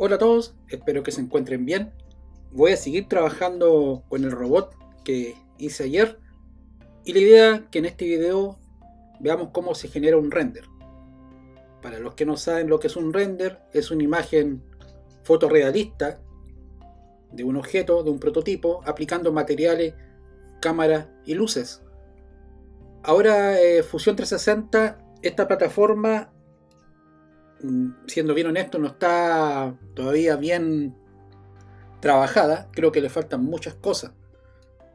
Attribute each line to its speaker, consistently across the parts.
Speaker 1: Hola a todos, espero que se encuentren bien. Voy a seguir trabajando con el robot que hice ayer y la idea que en este video veamos cómo se genera un render. Para los que no saben lo que es un render, es una imagen fotorrealista de un objeto, de un prototipo, aplicando materiales, cámara y luces. Ahora eh, Fusion 360, esta plataforma siendo bien honesto, no está todavía bien trabajada. Creo que le faltan muchas cosas.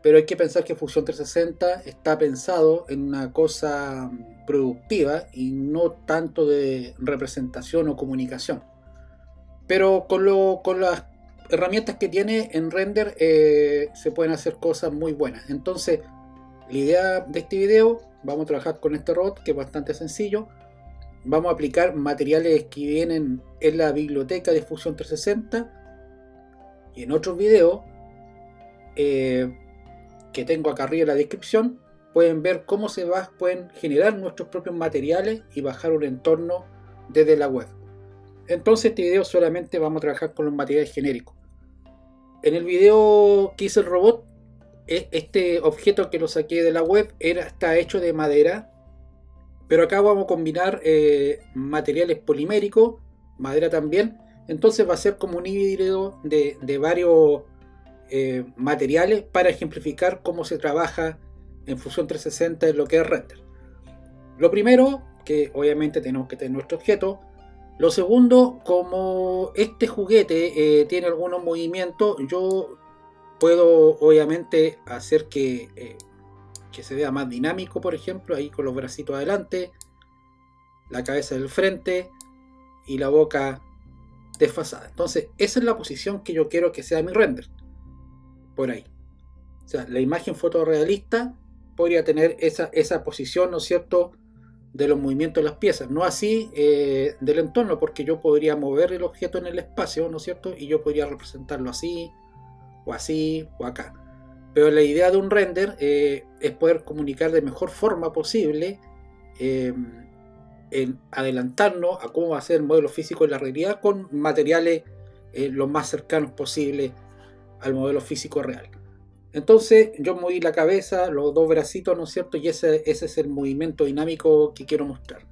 Speaker 1: Pero hay que pensar que Fusion 360 está pensado en una cosa productiva y no tanto de representación o comunicación. Pero con, lo, con las herramientas que tiene en render eh, se pueden hacer cosas muy buenas. Entonces, la idea de este video, vamos a trabajar con este robot que es bastante sencillo vamos a aplicar materiales que vienen en la biblioteca de Fusion 360 y en otros videos eh, que tengo acá arriba en la descripción pueden ver cómo se va, pueden generar nuestros propios materiales y bajar un entorno desde la web. Entonces este video solamente vamos a trabajar con los materiales genéricos. En el video que hice el robot, e, este objeto que lo saqué de la web era, está hecho de madera pero acá vamos a combinar eh, materiales poliméricos, madera también. Entonces va a ser como un híbrido de, varios eh, materiales para ejemplificar cómo se trabaja en Fusion 360 en lo que es render. Lo primero, que obviamente tenemos que tener nuestro objeto. Lo segundo, como este juguete eh, tiene algunos movimientos, yo puedo obviamente hacer que que se vea más dinámico, por ejemplo, ahí con los bracitos adelante, la cabeza del frente y la boca desfasada. Entonces, esa es la posición que yo quiero que sea mi render. Por ahí. O sea, la imagen fotorrealista podría tener esa, esa posición, ¿no es cierto?, de los movimientos de las piezas. No así eh, del entorno, porque yo podría mover el objeto en el espacio, ¿no es cierto? Y yo podría representarlo así, o así, o acá. Pero la idea de un render eh, es poder comunicar de mejor forma posible, em, en adelantarnos a cómo va a ser el modelo físico en la realidad con materiales eh, lo más cercanos posible al modelo físico real. Entonces yo moví la cabeza, los dos bracitos, ¿no es cierto? Y ese, es el movimiento dinámico que quiero mostrar.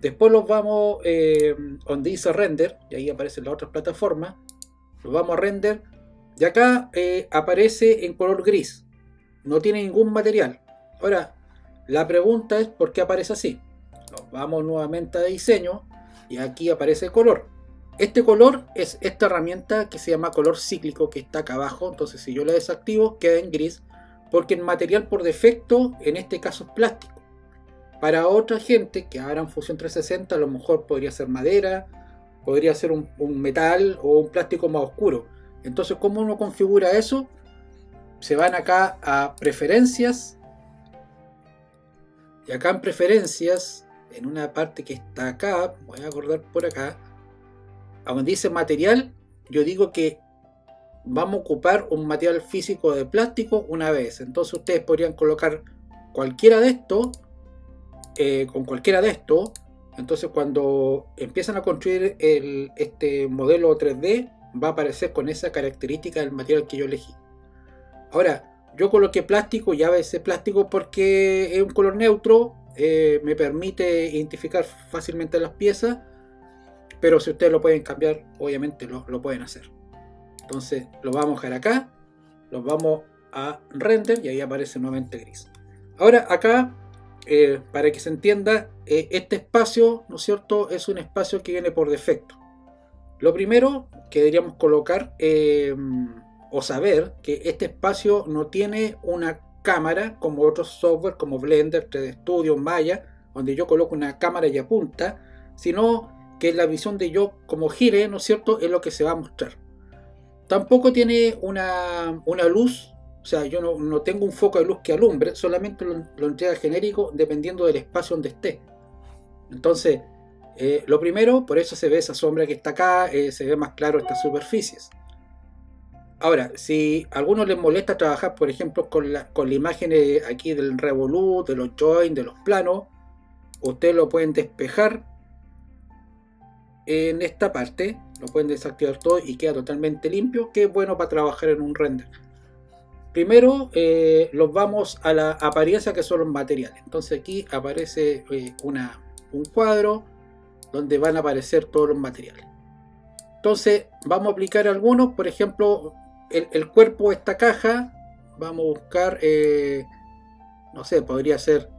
Speaker 1: Después los vamos, eh, donde dice render, y ahí aparecen las otras plataformas, los vamos a render y acá eh, aparece en color gris. No tiene ningún material. Ahora, la pregunta es por qué aparece así. Nos vamos nuevamente a diseño y aquí aparece el color. Este color es esta herramienta que se llama color cíclico que está acá abajo. Entonces si yo la desactivo queda en gris porque el material por defecto en este caso es plástico. Para otra gente que hagan Fusión 360 a lo mejor podría ser madera, podría ser un metal o un plástico más oscuro. Entonces, ¿cómo uno configura eso? Se van acá a preferencias. Y acá en preferencias, en una parte que está acá, voy a acordar por acá, a donde dice material, yo digo que vamos a ocupar un material físico de plástico una vez. Entonces ustedes podrían colocar cualquiera de estos, eh, con cualquiera de estos. Entonces cuando empiezan a construir este modelo 3D, va a aparecer con esa característica del material que yo elegí. Ahora, yo coloqué plástico, ya ese plástico porque es un color neutro, eh, me permite identificar fácilmente las piezas, pero si ustedes lo pueden cambiar, obviamente lo, pueden hacer. Entonces lo vamos a dejar acá, lo vamos a render y ahí aparece nuevamente gris. Ahora acá, eh, para que se entienda, eh, este espacio, ¿no es cierto? Es un espacio que viene por defecto. Lo primero que deberíamos colocar eh, o saber que este espacio no tiene una cámara como otros software como Blender, 3D Studio, Maya, donde yo coloco una cámara y apunta, sino que la visión de yo como gire, ¿no es cierto?, es lo que se va a mostrar. Tampoco tiene una, luz, o sea, yo no, tengo un foco de luz que alumbre, solamente lo, lo entrega genérico dependiendo del espacio donde esté. Entonces, eh, lo primero, por eso se ve esa sombra que está acá, eh, se ve más claro estas superficies. Ahora, si a algunos les molesta trabajar, por ejemplo, con la, con la imagen aquí del revolú, de los joints, de los planos, ustedes lo pueden despejar en esta parte lo pueden desactivar todo y queda totalmente limpio, que es bueno para trabajar en un render. Primero eh, los vamos a la apariencia que son los materiales. Entonces aquí aparece eh, una, un cuadro donde van a aparecer todos los materiales. Entonces vamos a aplicar algunos, por ejemplo, el, cuerpo de esta caja, vamos a buscar, eh, no sé, podría ser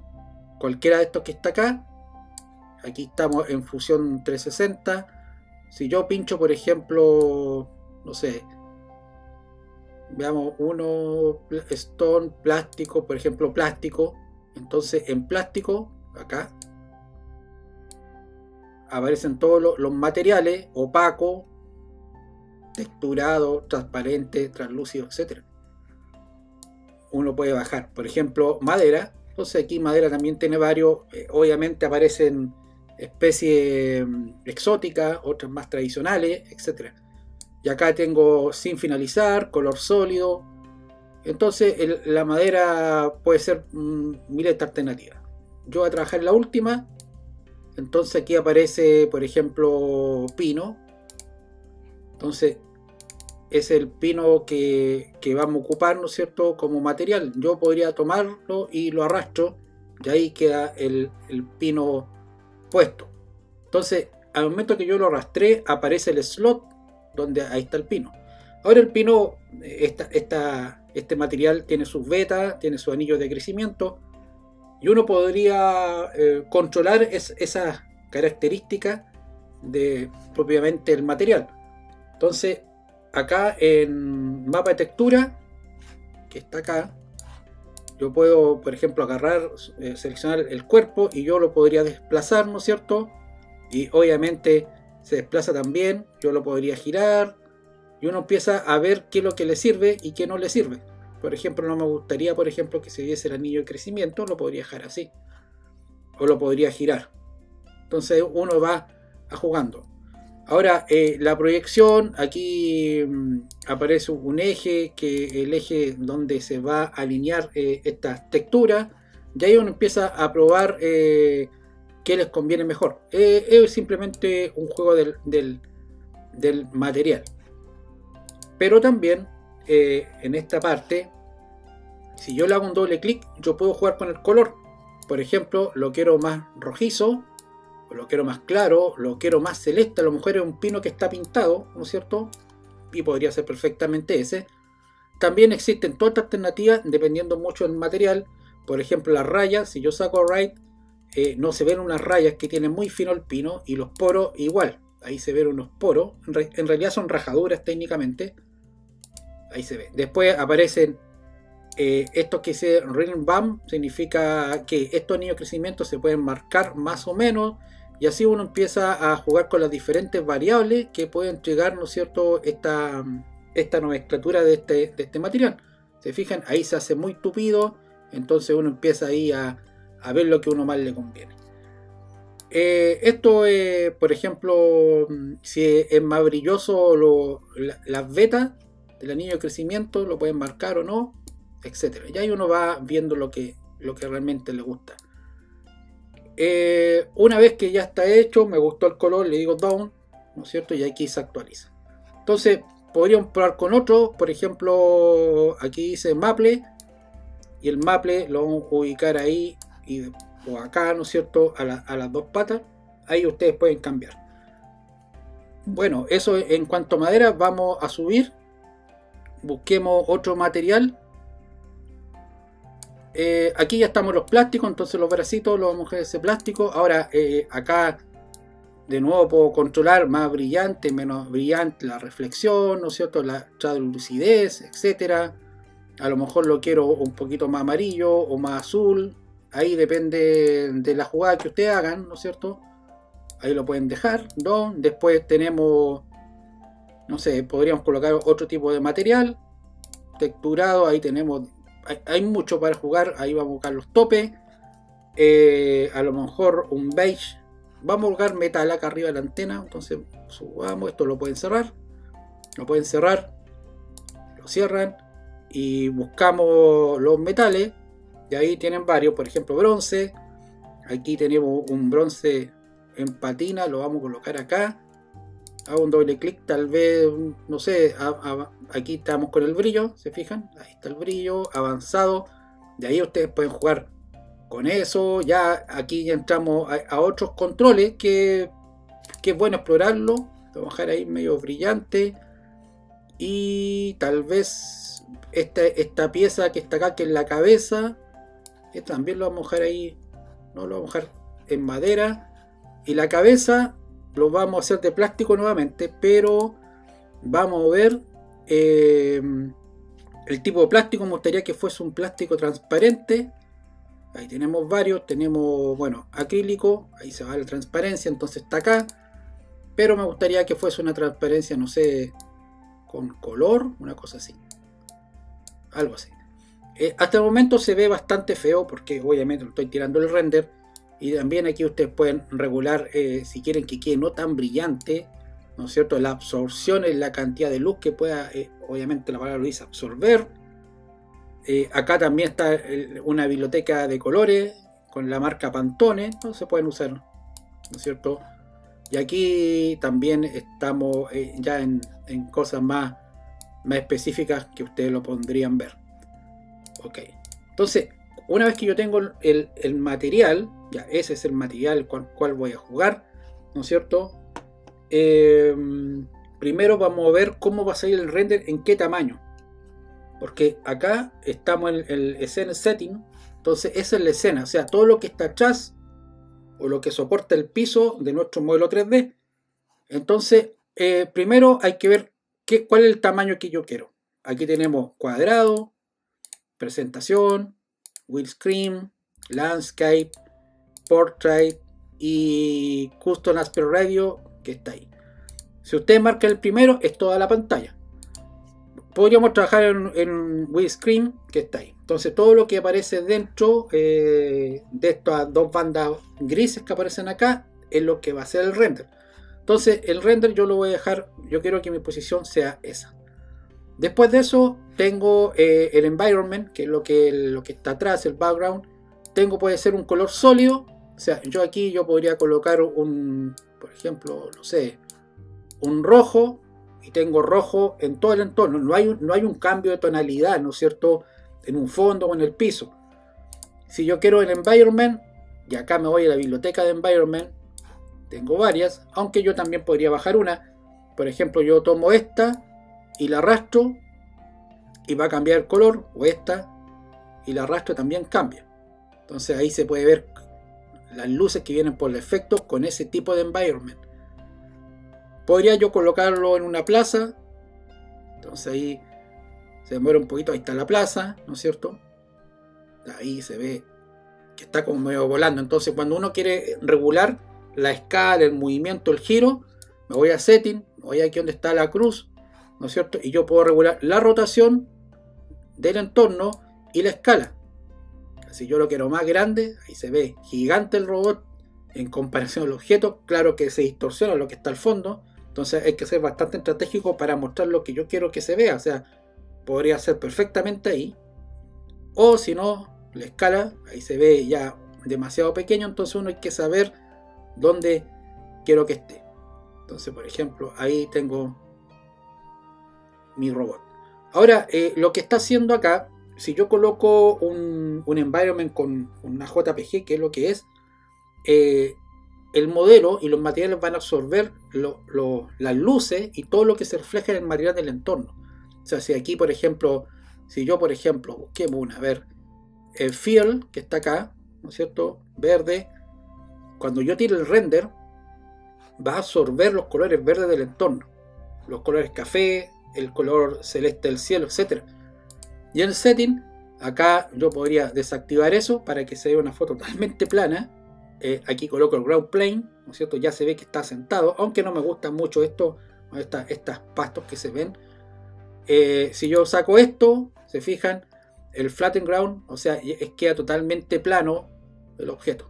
Speaker 1: cualquiera de estos que está acá. Aquí estamos en fusión 360. Si yo pincho, por ejemplo, no sé, veamos uno, stone, plástico, por ejemplo, plástico. Entonces en plástico, acá, aparecen todos los, materiales, opaco, texturado, transparente, translúcido, etc. Uno puede bajar, por ejemplo, madera. Entonces aquí madera también tiene varios, eh, obviamente aparecen especies mm, exóticas, otras más tradicionales, etc. Y acá tengo sin finalizar, color sólido. Entonces la madera puede ser mm, miles de alternativas. Yo voy a trabajar en la última. Entonces aquí aparece, por ejemplo, pino. Entonces es el pino que, vamos a ocupar, ¿no es cierto?, como material. Yo podría tomarlo y lo arrastro y ahí queda el, el pino puesto. Entonces, al momento que yo lo arrastré, aparece el slot donde ahí está el pino. Ahora el pino, esta, este material tiene sus vetas, tiene su anillo de crecimiento y uno podría eh, controlar esa característica de propiamente el material. Entonces, acá en mapa de textura, que está acá, yo puedo, por ejemplo, agarrar, eh, seleccionar el cuerpo y yo lo podría desplazar, ¿no es cierto? Y obviamente se desplaza también, yo lo podría girar y uno empieza a ver qué es lo que le sirve y qué no le sirve. Por ejemplo, no me gustaría, por ejemplo, que se diese el anillo de crecimiento, lo podría dejar así. O lo podría girar. Entonces uno va a jugando. Ahora, eh, la proyección, aquí mm, aparece un eje, que el eje donde se va a alinear eh, esta textura. Y ahí uno empieza a probar eh, qué les conviene mejor. Eh, es simplemente un juego del, del, material. Pero también eh, en esta parte, si yo le hago un doble clic, yo puedo jugar con el color. Por ejemplo, lo quiero más rojizo, lo quiero más claro, lo quiero más celeste. A lo mejor es un pino que está pintado, ¿no es cierto? Y podría ser perfectamente ese. También existen todas estas alternativas dependiendo mucho del material. Por ejemplo, las rayas, si yo saco right, eh, no se ven unas rayas que tienen muy fino el pino y los poros igual. Ahí se ven unos poros. En, realidad son rajaduras técnicamente. Ahí se ve. Después aparecen eh, estos que se ring bam. Significa que estos niños de crecimiento se pueden marcar más o menos. Y así uno empieza a jugar con las diferentes variables que pueden entregar, ¿no es cierto?, esta, esta nomenclatura de este, este material. Se fijan, ahí se hace muy tupido. Entonces uno empieza ahí a, a ver lo que uno más le conviene. Eh, esto, es, por ejemplo, si es más brilloso las vetas del anillo de crecimiento, lo pueden marcar o no, etc. Y ahí uno va viendo lo que, lo que realmente le gusta. Eh, una vez que ya está hecho, me gustó el color, le digo down, ¿no es cierto? Y aquí se actualiza. Entonces, podríamos probar con otro, por ejemplo, aquí dice Maple, y el Maple lo vamos a ubicar ahí o acá, ¿no es cierto?, a, las dos patas, ahí ustedes pueden cambiar. Bueno, eso en cuanto a madera, vamos a subir. Busquemos otro material. Eh, aquí ya estamos los plásticos, entonces los bracitos los vamos a ese plástico. Ahora, eh, acá de nuevo puedo controlar más brillante, menos brillante la reflexión, ¿no es cierto? La translucidez, etcétera. A lo mejor lo quiero un poquito más amarillo o más azul, Ahí depende de la jugada que ustedes hagan, ¿no es cierto? Ahí lo pueden dejar, ¿no? Después tenemos, no sé, podríamos colocar otro tipo de material. Texturado, ahí tenemos, hay, mucho para jugar. Ahí vamos a buscar los topes. Eh, a lo mejor un beige. Vamos a buscar metal acá arriba de la antena. Entonces subamos, esto lo pueden cerrar. Lo pueden cerrar. Lo cierran. Y buscamos los metales y ahí tienen varios, por ejemplo, bronce. Aquí tenemos un bronce en patina, lo vamos a colocar acá. Hago un doble clic, tal vez, no sé, aquí estamos con el brillo, ¿se fijan? Ahí está el brillo, avanzado. De ahí ustedes pueden jugar con eso. Ya aquí ya entramos a, otros controles que, que, es bueno explorarlo. Vamos a dejar ahí medio brillante. Y tal vez esta, esta pieza que está acá, que es la cabeza, también lo vamos a dejar ahí, no lo vamos a dejar en madera. Y la cabeza lo vamos a hacer de plástico nuevamente, pero vamos a ver eh, el tipo de plástico. Me gustaría que fuese un plástico transparente. Ahí tenemos varios, tenemos, bueno, acrílico, ahí se va la transparencia, entonces está acá. Pero me gustaría que fuese una transparencia, no sé, con color, una cosa así. Algo así. Eh, hasta el momento se ve bastante feo porque obviamente estoy tirando el render y también aquí ustedes pueden regular eh, si quieren que quede no tan brillante, ¿no es cierto? La absorción es la cantidad de luz que pueda, eh, obviamente la palabra lo dice, absorber. Eh, acá también está una biblioteca de colores con la marca Pantone, ¿no? se pueden usar, ¿no es cierto? Y aquí también estamos ya en, cosas más, más específicas que ustedes lo podrían ver. Ok, entonces una vez que yo tengo el, material, ya ese es el material con cual voy a jugar, ¿no es cierto? Eh, primero vamos a ver cómo va a salir el render, en qué tamaño. Porque acá estamos en el escena setting, entonces esa es la escena, o sea, todo lo que está atrás o lo que soporta el piso de nuestro modelo 3D. Entonces, eh, primero hay que ver qué, cuál es el tamaño que yo quiero. Aquí tenemos cuadrado, presentación, screen, Landscape, Portrait y Custom Aspect Radio que está ahí. Si usted marca el primero, es toda la pantalla. Podríamos trabajar en, en que está ahí. Entonces todo lo que aparece dentro eh, de estas dos bandas grises que aparecen acá es lo que va a ser el render. Entonces el render yo lo voy a dejar, yo quiero que mi posición sea esa. Después de eso tengo eh, el environment, que es lo que, lo que está atrás, el background. Tengo puede ser un color sólido. O sea, yo aquí yo podría colocar un, por ejemplo, no sé, un rojo. Y tengo rojo en todo el entorno. No hay, no hay un cambio de tonalidad, ¿no es cierto? En un fondo o en el piso. Si yo quiero el environment, y acá me voy a la biblioteca de environment, tengo varias, aunque yo también podría bajar una. Por ejemplo, yo tomo esta y la arrastro y va a cambiar el color o esta y la arrastro también cambia. Entonces ahí se puede ver las luces que vienen por el efecto con ese tipo de environment. Podría yo colocarlo en una plaza. Entonces ahí se muere un poquito ahí está la plaza no es cierto ahí se ve que está como medio volando. Entonces cuando uno quiere regular la escala el movimiento el giro me voy a setting voy aquí donde está la cruz ¿no es cierto? Y yo puedo regular la rotación del entorno y la escala. Si yo lo quiero más grande, ahí se ve gigante el robot en comparación al objeto. Claro que se distorsiona lo que está al fondo. Entonces hay que ser bastante estratégico para mostrar lo que yo quiero que se vea. O sea, podría ser perfectamente ahí. O si no, la escala, ahí se ve ya demasiado pequeño. Entonces uno hay que saber dónde quiero que esté. Entonces, por ejemplo, ahí tengo mi robot. Ahora, eh, lo que está haciendo acá, si yo coloco un, environment con una JPG, que es lo que es, eh, el modelo y los materiales van a absorber las luces y todo lo que se refleja en el material del entorno. O sea, si aquí, por ejemplo, si yo, por ejemplo, busquemos una, a ver, el field que está acá, ¿no es cierto? Verde, cuando yo tire el render, va a absorber los colores verdes del entorno. Los colores café, el color celeste del cielo, etc. Y en setting, acá yo podría desactivar eso para que se vea una foto totalmente plana. Eh, aquí coloco el ground plane, ¿no es cierto? Ya se ve que está sentado, aunque no me gusta mucho esto, estas pastos que se ven. Eh, si yo saco esto, se fijan, el flatten ground, o sea, es, queda totalmente plano el objeto.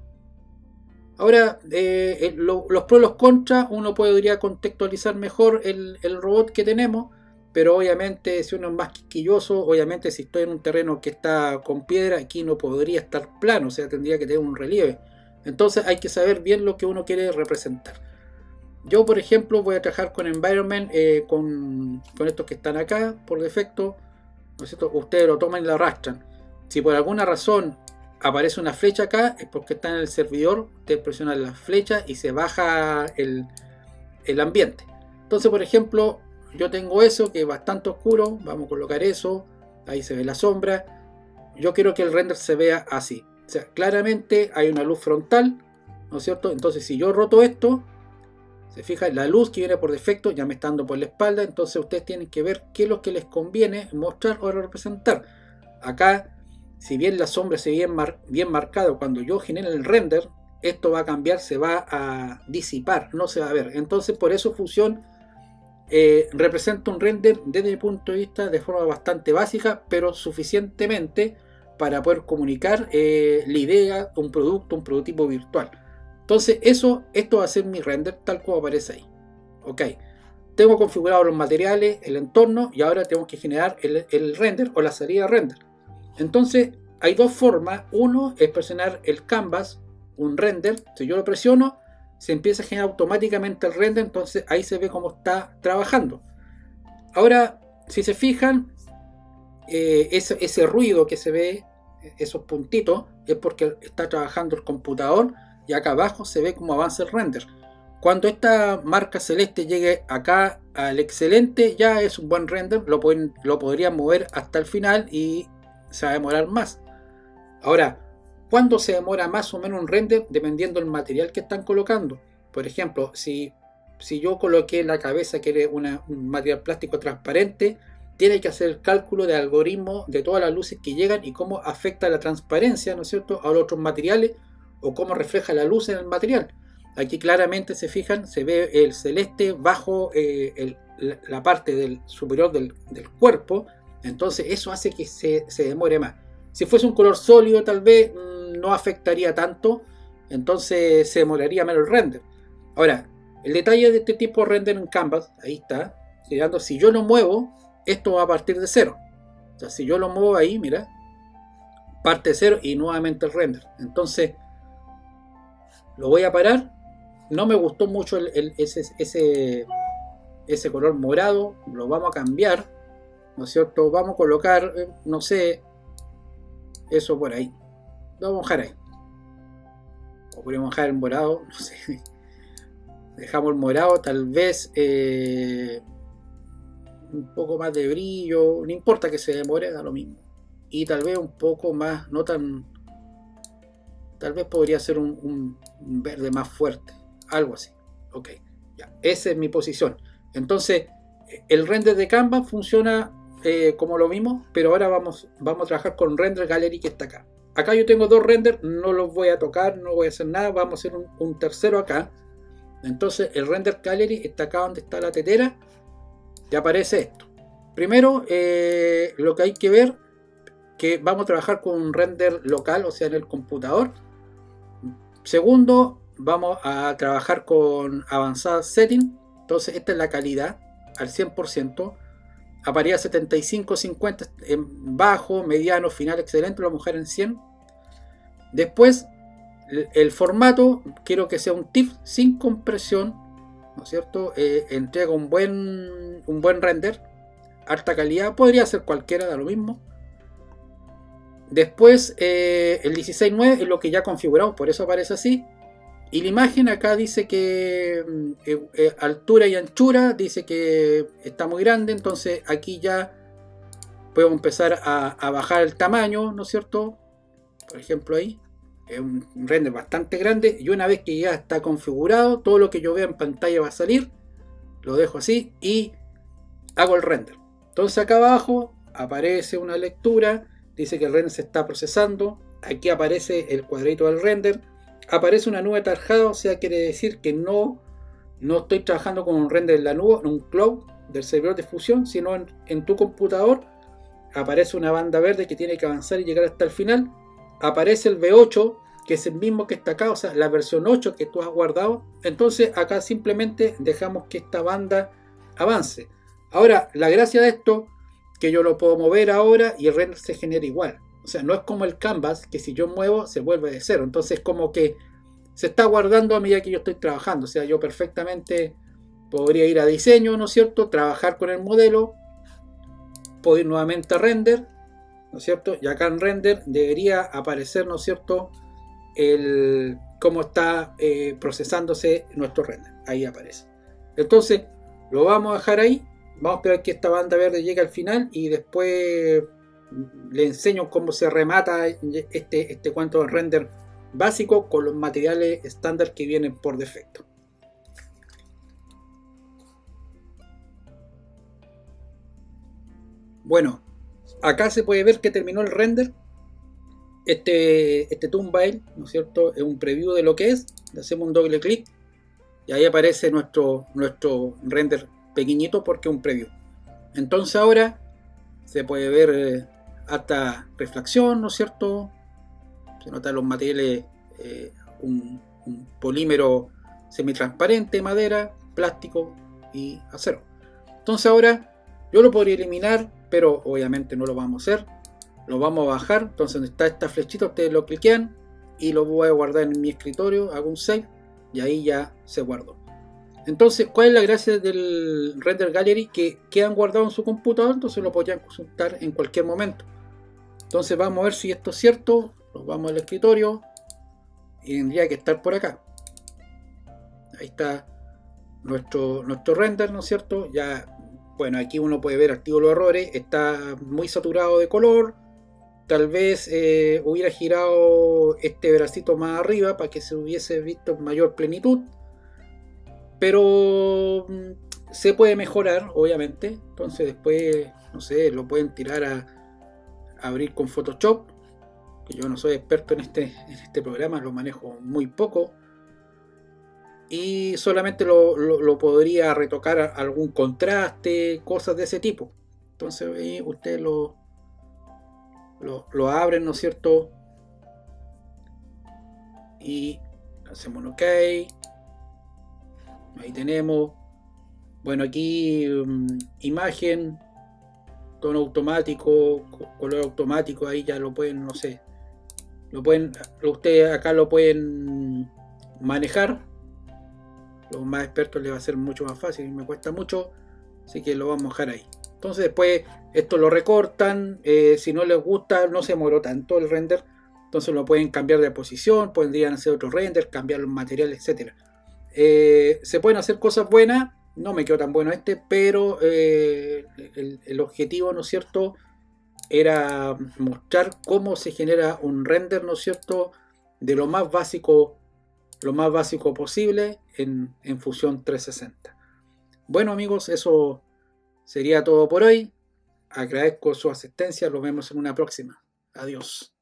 Speaker 1: Ahora, eh, los pros y los contras, uno podría contextualizar mejor el, el robot que tenemos pero obviamente si uno es más quisquilloso, obviamente si estoy en un terreno que está con piedra, aquí no podría estar plano, o sea, tendría que tener un relieve. Entonces hay que saber bien lo que uno quiere representar. Yo, por ejemplo, voy a trabajar con Environment, eh, con, con, estos que están acá por defecto. ¿no? Ustedes lo toman y lo arrastran. Si por alguna razón aparece una flecha acá, es porque está en el servidor. Ustedes presionan la flecha y se baja el, el ambiente. Entonces, por ejemplo, yo tengo eso que es bastante oscuro. Vamos a colocar eso. Ahí se ve la sombra. Yo quiero que el render se vea así. O sea, claramente hay una luz frontal. ¿No es cierto? Entonces, si yo roto esto, se fija, la luz que viene por defecto ya me está dando por la espalda, entonces ustedes tienen que ver qué es lo que les conviene mostrar o representar. Acá, si bien la sombra se ve bien, bien marcado cuando yo genere el render, esto va a cambiar, se va a disipar, no se va a ver. Entonces por eso Fusion eh, representa un render desde mi punto de vista de forma bastante básica, pero suficientemente para poder comunicar eh, la idea, un producto, un prototipo virtual. Entonces, eso, esto va a ser mi render tal como aparece ahí. Ok. Tengo configurado los materiales, el entorno y ahora tengo que generar el, render o la salida render. Entonces, hay dos formas. Uno es presionar el canvas, un render. Si yo lo presiono, se empieza a generar automáticamente el render. Entonces, ahí se ve cómo está trabajando. Ahora, si se fijan, eh, ese, ruido que se ve, esos puntitos, es porque está trabajando el computador y acá abajo se ve cómo avanza el render. Cuando esta marca celeste llegue acá al excelente, ya es un buen render, lo, pueden, lo podrían mover hasta el final y se va a demorar más. Ahora, ¿cuándo se demora más o menos un render? Dependiendo del material que están colocando. Por ejemplo, si, si yo coloqué la cabeza que es un material plástico transparente, tiene que hacer el cálculo de algoritmo de todas las luces que llegan y cómo afecta la transparencia, ¿no es cierto?, a los otros materiales o cómo refleja la luz en el material. Aquí claramente se fijan, se ve el celeste bajo eh, la parte del superior del, cuerpo, entonces eso hace que se, demore más. Si fuese un color sólido tal vez mm, no afectaría tanto, entonces se demoraría menos el render. Ahora, el detalle de este tipo de render en Canvas, ahí está, si yo lo muevo, esto va a partir de cero. O sea, si yo lo muevo ahí, mira, parte cero y nuevamente el render. Entonces, lo voy a parar. No me gustó mucho ese, ese, ese color morado. Lo vamos a cambiar. ¿No es cierto? Vamos a colocar, eh, no sé, eso por ahí. Vamos a dejar ahí. O podemos dejar el morado, no sé. Dejamos el morado, tal vez eh, un poco más de brillo. No importa que se demore, da lo mismo. Y tal vez un poco más, no tan Tal vez podría ser un, verde más fuerte. Algo así. Ok. Ya. Esa es mi posición. Entonces, el render de Canva funciona eh, como lo mismo, pero ahora vamos, vamos a trabajar con Render Gallery que está acá. Acá yo tengo dos renders, no los voy a tocar, no voy a hacer nada, vamos a hacer un, tercero acá. Entonces el Render Gallery está acá donde está la tetera y aparece esto. Primero, eh, lo que hay que ver, que vamos a trabajar con un render local, o sea, en el computador. Segundo, vamos a trabajar con avanzada setting. Entonces, esta es la calidad al 100%. Aparía 75, 50 en bajo, mediano, final, excelente. Lo vamos a dejar en 100. Después, el formato, quiero que sea un TIFF sin compresión. ¿No es cierto? Eh, entrega un buen, un buen render. Alta calidad. Podría ser cualquiera, da lo mismo. Después eh, el 16.9 es lo que ya configuramos, por eso aparece así. Y la imagen acá dice que mm, eh, eh, altura y anchura, dice que está muy grande, entonces aquí ya puedo empezar a, bajar el tamaño, ¿no es cierto? Por ejemplo ahí, es un render bastante grande y una vez que ya está configurado, todo lo que yo vea en pantalla va a salir, lo dejo así y hago el render. Entonces acá abajo aparece una lectura dice que el render se está procesando. Aquí aparece el cuadrito del render. Aparece una nube tarjada, o sea, quiere decir que no, no estoy trabajando con un render en la nube, en un cloud del servidor de fusión, sino en, tu computador. Aparece una banda verde que tiene que avanzar y llegar hasta el final. Aparece el V8, que es el mismo que está acá, o sea, la versión 8 que tú has guardado. Entonces acá simplemente dejamos que esta banda avance. Ahora, la gracia de esto que yo lo puedo mover ahora y el render se genera igual. O sea, no es como el canvas, que si yo muevo se vuelve de cero. Entonces, como que se está guardando a medida que yo estoy trabajando. O sea, yo perfectamente podría ir a diseño, ¿no es cierto? Trabajar con el modelo, puedo ir nuevamente a render, ¿no es cierto? Y acá en render debería aparecer, ¿no es cierto? El cómo está eh, procesándose nuestro render. Ahí aparece. Entonces, lo vamos a dejar ahí. Vamos a esperar que esta banda verde llegue al final y después le enseño cómo se remata este, este cuento de render básico con los materiales estándar que vienen por defecto. Bueno, acá se puede ver que terminó el render. Este, este Toonbile, ¿no es cierto? Es un preview de lo que es. Le hacemos un doble clic y ahí aparece nuestro, nuestro render pequeñito porque es un preview. Entonces ahora se puede ver hasta reflexión, ¿no es cierto? Se nota los materiales, eh, un, polímero semitransparente, madera, plástico y acero. Entonces ahora yo lo podría eliminar, pero obviamente no lo vamos a hacer. Lo vamos a bajar, entonces donde está esta flechita ustedes lo cliquean y lo voy a guardar en mi escritorio, hago un save y ahí ya se guardó. Entonces, ¿cuál es la gracia del Render Gallery? Que quedan guardados en su computador, entonces lo podrían consultar en cualquier momento. Entonces vamos a ver si esto es cierto. Nos vamos al escritorio y tendría que estar por acá. Ahí está nuestro, nuestro render, ¿no es cierto? Ya, bueno, aquí uno puede ver activo los errores. Está muy saturado de color. Tal vez eh, hubiera girado este bracito más arriba para que se hubiese visto en mayor plenitud. Pero mm, se puede mejorar, obviamente. Entonces después, no sé, lo pueden tirar a abrir con Photoshop, que yo no soy experto en este, en este programa, lo manejo muy poco. Y solamente lo, podría retocar algún contraste, cosas de ese tipo. Entonces ahí ustedes lo, lo, abren, ¿no es cierto? Y hacemos un OK. Ahí tenemos. Bueno, aquí mm, imagen, tono automático, color automático, ahí ya lo pueden, no sé, lo pueden, ustedes acá lo pueden manejar. Los más expertos les va a ser mucho más fácil, me cuesta mucho, así que lo vamos a dejar ahí. Entonces después esto lo recortan, eh, si no les gusta no se moró tanto el render, entonces lo pueden cambiar de posición, podrían hacer otro render, cambiar los materiales, etc. Eh, se pueden hacer cosas buenas no me quedó tan bueno este, pero eh, el, objetivo, ¿no es cierto?, era mostrar cómo se genera un render, ¿no es cierto?, de lo más básico, lo más básico posible en, en Fusion 360. Bueno amigos, eso sería todo por hoy. Agradezco su asistencia, nos vemos en una próxima. Adiós.